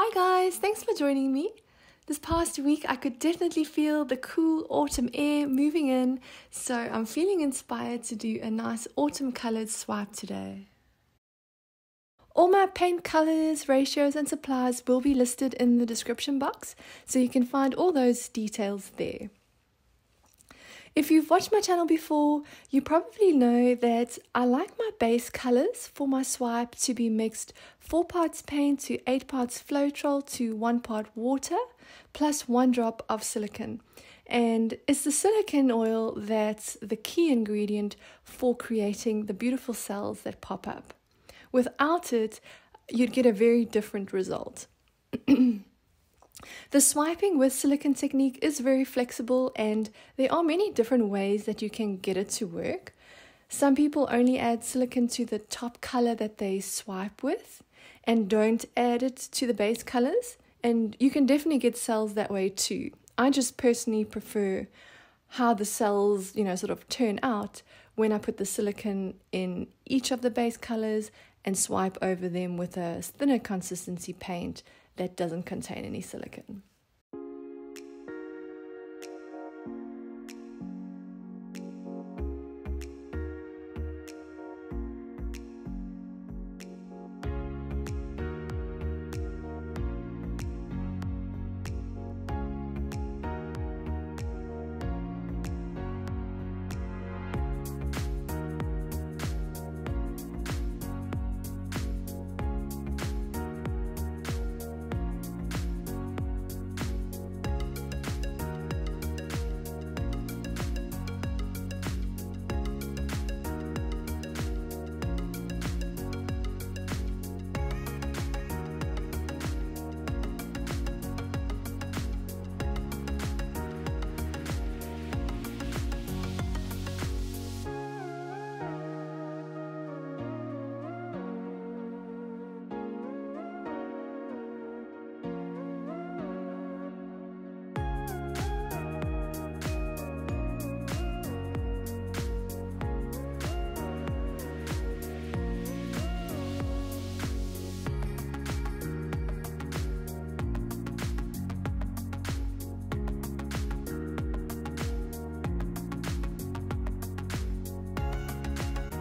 Hi guys, thanks for joining me. This past week I could definitely feel the cool autumn air moving in, so I'm feeling inspired to do a nice autumn colored swipe today. All my paint colors, ratios, and supplies will be listed in the description box, so you can find all those details there. If you've watched my channel before, you probably know that I like my base colors for my swipe to be mixed 4 parts paint to 8 parts Floetrol to 1 part water plus 1 drop of silicone. And it's the silicone oil that's the key ingredient for creating the beautiful cells that pop up. Without it, you'd get a very different result. The swiping with silicone technique is very flexible and there are many different ways that you can get it to work. Some people only add silicone to the top color that they swipe with and don't add it to the base colors, and you can definitely get cells that way too. I just personally prefer how the cells, you know, sort of turn out when I put the silicone in each of the base colors and swipe over them with a thinner consistency paint that doesn't contain any silicone.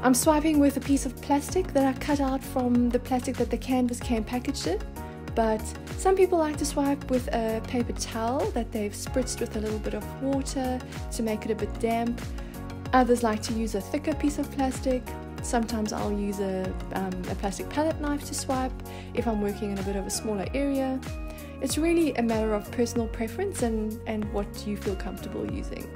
I'm swiping with a piece of plastic that I cut out from the plastic that the canvas came packaged in. But some people like to swipe with a paper towel that they've spritzed with a little bit of water to make it a bit damp. Others like to use a thicker piece of plastic. Sometimes I'll use a, um, a plastic palette knife to swipe if I'm working in a bit of a smaller area. It's really a matter of personal preference and, and what you feel comfortable using.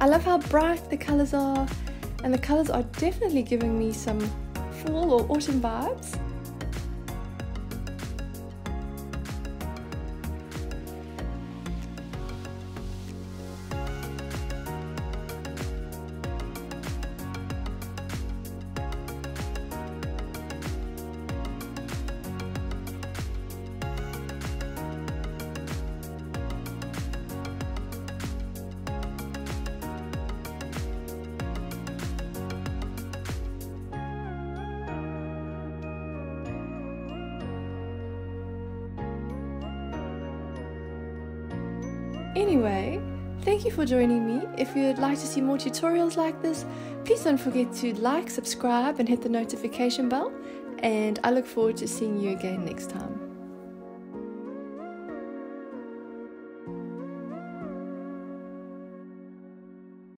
I love how bright the colours are and the colours are definitely giving me some fall or autumn vibes. Anyway, thank you for joining me. If you'd like to see more tutorials like this, please don't forget to like, subscribe, and hit the notification bell. And I look forward to seeing you again next time.